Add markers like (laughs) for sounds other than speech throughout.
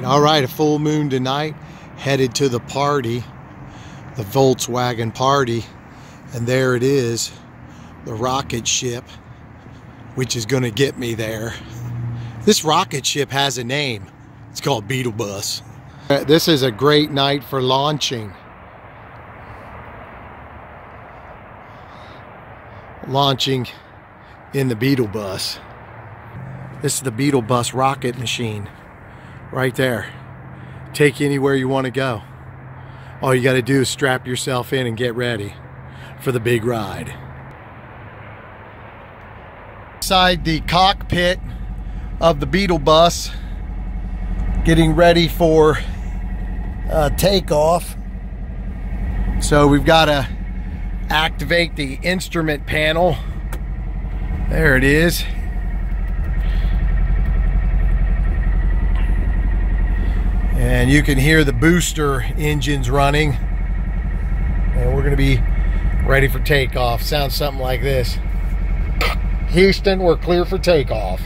right. All right, a full moon tonight. Headed to the party, the Volkswagen party. And there it is, the rocket ship, which is going to get me there. This rocket ship has a name. It's called Beetlebus. Uh, This is a great night for launching. Launching in the Beetlebus. This is the Beetlebus rocket machine right there. Take you anywhere you want to go. All you got to do is strap yourself in and get ready for the big ride. Inside the cockpit of the Beetle bus, getting ready for uh, takeoff. So we've got to activate the instrument panel. There it is. And you can hear the booster engines running. And we're going to be ready for takeoff. Sounds something like this. Houston, we're clear for takeoff.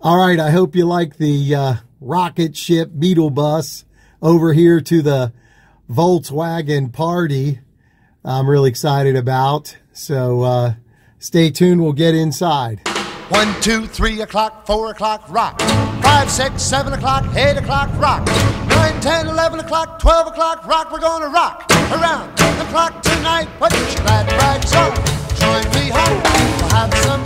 All right, I hope you like the uh, rocket ship Beetle bus over here to the Volkswagen party. I'm really excited about. So uh, stay tuned. We'll get inside. One, two, three o'clock, four o'clock, rock. Five, six, seven o'clock, eight o'clock, rock. Nine, ten, eleven o'clock, twelve o'clock, rock. We're gonna rock around the clock tonight. Put your glad rags on. Join me home. We'll have some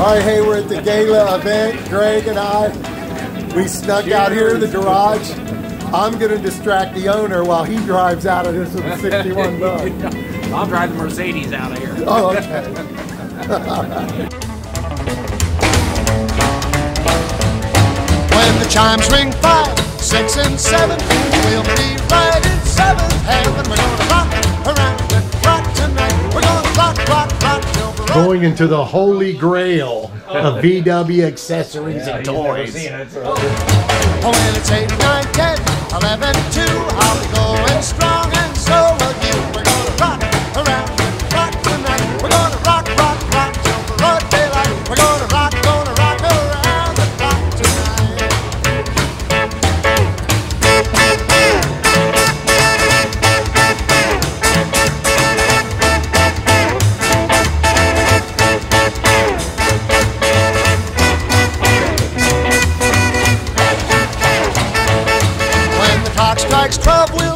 All right, hey, we're at the gala event. Greg and I, we snuck out here in the garage. I'm going to distract the owner while he drives out of this with a 61 bug. I'll drive the Mercedes out of here. Oh, okay. (laughs) When the chimes ring five, six, and seven, we'll be right in seventh heaven. We're gonna rock around Going into the holy grail of VW accessories and toys. Oh, when it's 8, 9, 10, 11, 2, I'll be going strong, and so will you. The 12, we'll